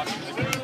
watching the game.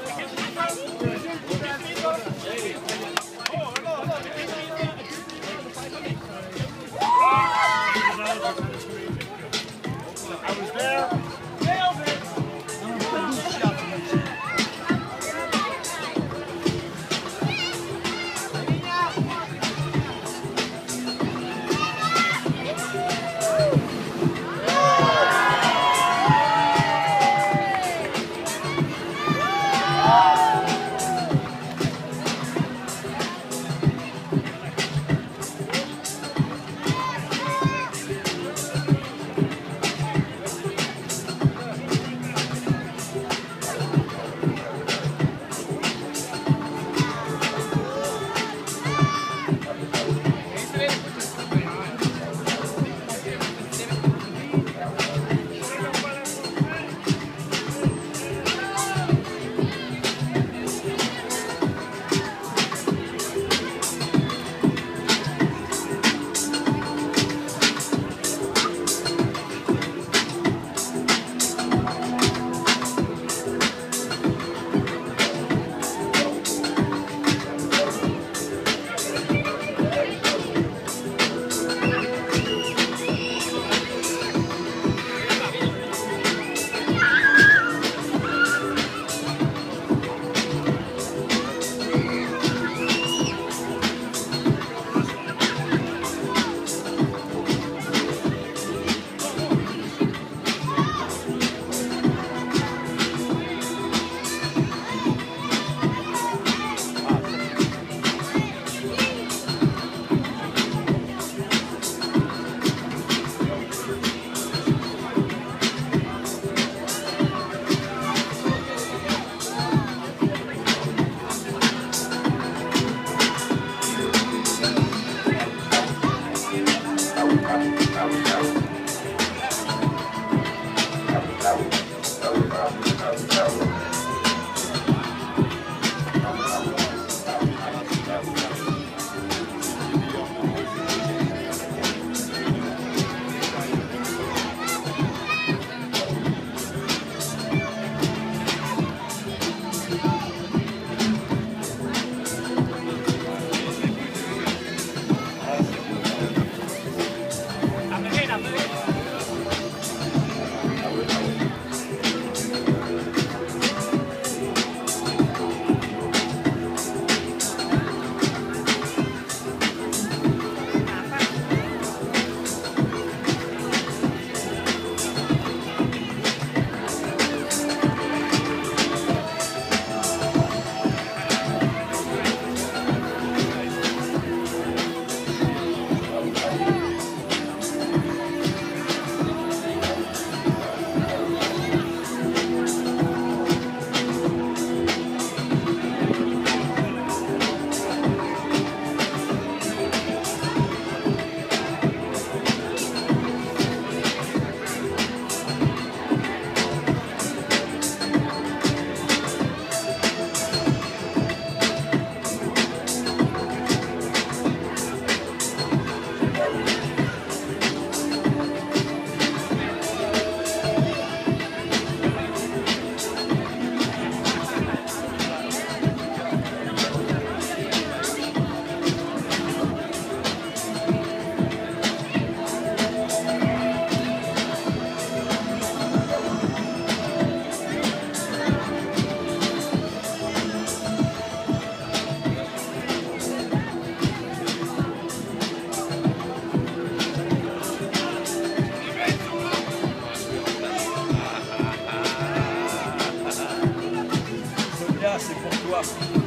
power. Lula.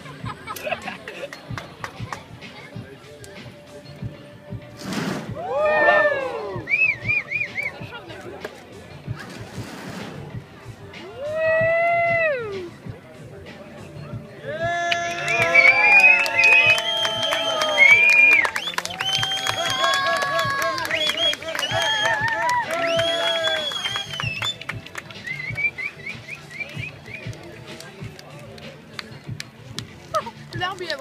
Thank you. L'arbre, il a